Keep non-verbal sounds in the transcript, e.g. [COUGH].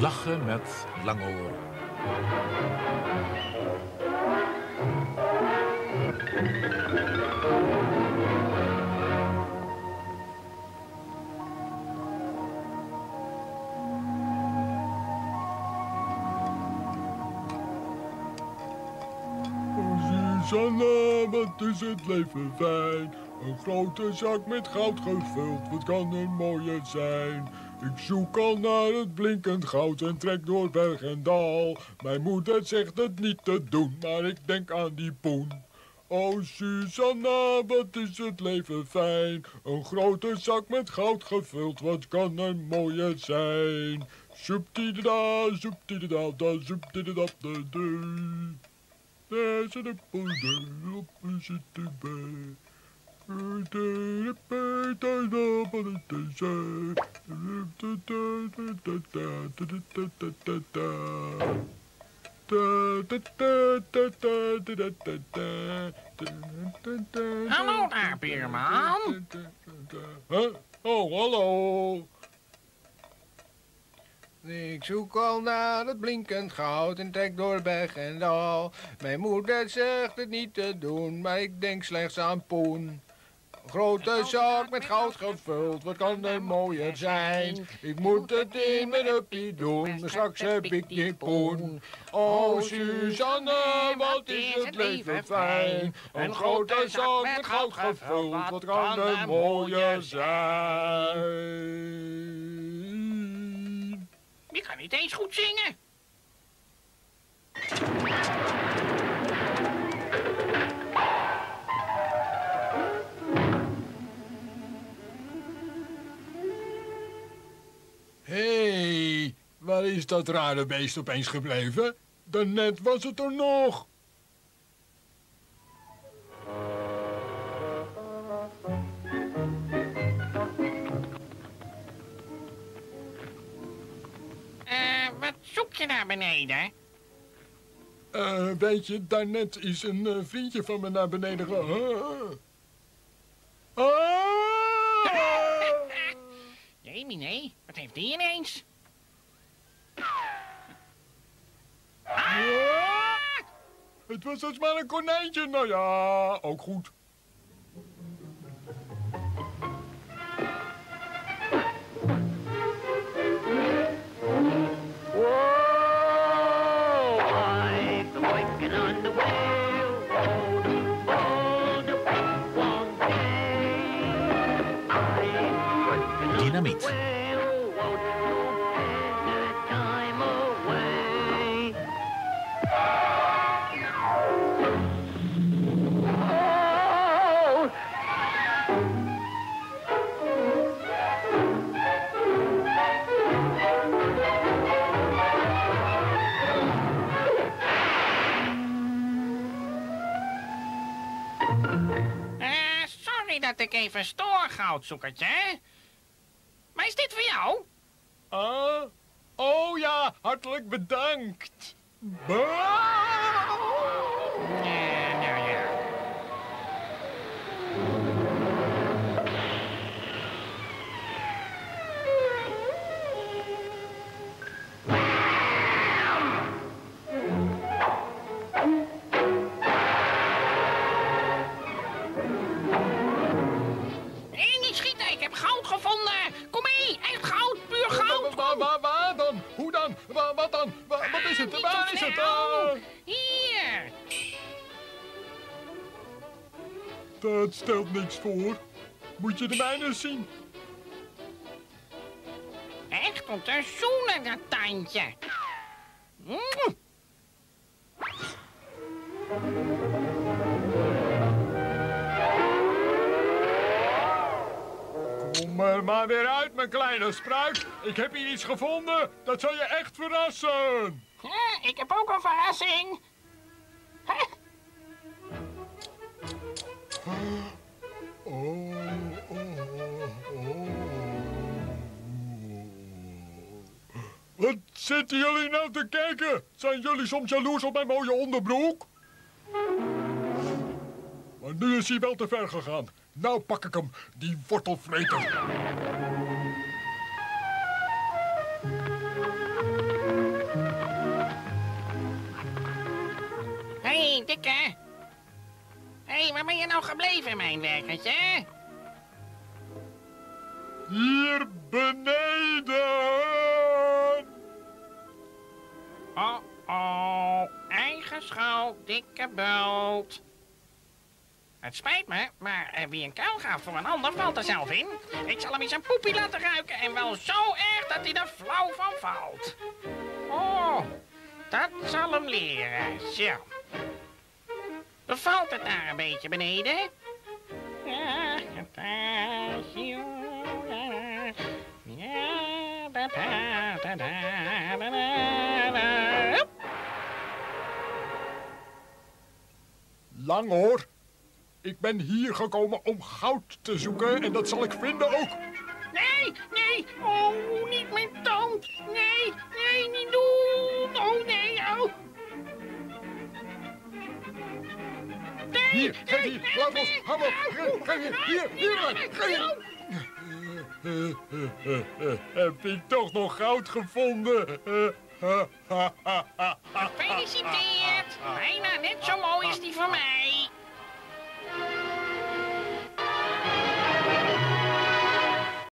Morgen met Langoor. Susanna, wat is het leven fijn. Een grote zak met goud gevuld, wat kan er mooier zijn. Ik zoek al naar het blinkend goud en trek door berg en dal. Mijn moeder zegt het niet te doen, maar ik denk aan die poen. Oh Susanna, wat is het leven fijn. Een grote zak met goud gevuld, wat kan er mooier zijn. Soeptidida, soeptidida, da, soeptidida, da, da. Daar zit een poeder op een zitten bij. Hallo daar, buurman. Huh? Oh, hallo. Ik zoek al naar het blinkend goud en trek door berg en dal. Mijn moeder zegt het niet te doen, maar ik denk slechts aan poen. Grote zak met goud gevuld, wat kan er mooier zijn? Ik moet het in mijn uppie doen, straks heb ik die poen. Oh Susanne, wat is het leven fijn? Een grote zak met goud gevuld, wat kan er mooier zijn? Je kan niet eens goed zingen. Waar is dat rare beest opeens gebleven? Daarnet was het er nog. Eh, wat zoek je daar beneden? Eh, weet je, daarnet is een eh, vriendje van me naar beneden gegaan. Ah! [LAUGHS] Nee, nee, wat heeft die ineens? Het was dus maar een konijntje. Nou ja, ook goed. Like dat ik even stoor, goudzoekertje. Maar is dit voor jou? Ah, oh ja, hartelijk bedankt. Bah! Gevonden. Kom mee, echt goud, puur goud. Waar, waar, waar dan? Hoe dan? Waar, wat dan? Waar, wat is het? Waar is het? Ah, Hier. dat stelt niks voor. Moet je de mijne zien? Echt om te zoenen, dat tandje. Mm. Kom er maar weer uit, mijn kleine spruit. Ik heb hier iets gevonden. Dat zal je echt verrassen. Ja, ik heb ook een verrassing. Oh, oh, oh. Wat zitten jullie nou te kijken? Zijn jullie soms jaloers op mijn mooie onderbroek? maar nu is hij wel te ver gegaan. Nou pak ik hem, die wortelvreter. Hé, hey, dikke. Hé, hey, waar ben je nou gebleven, mijn werkertje? Hier beneden! Oh-oh, eigen schaal dikke bult. Het spijt me, maar eh, wie een kuil gaat voor een ander valt er zelf in. Ik zal hem eens een poepie laten ruiken en wel zo erg dat hij er flauw van valt. Oh, dat zal hem leren. Zo. Bevalt het daar een beetje beneden? Ja. Lang hoor. Ik ben hier gekomen om goud te zoeken en dat zal ik vinden ook. Nee, nee, oh, niet mijn tand. Nee, nee, niet doen. Oh, nee, oh. Nee, Hier, hier, nee, laat hou op, hier, hier, hier, hier. Heb ik toch nog goud gevonden? Gefeliciteerd. Bijna net zo mooi als die van mij.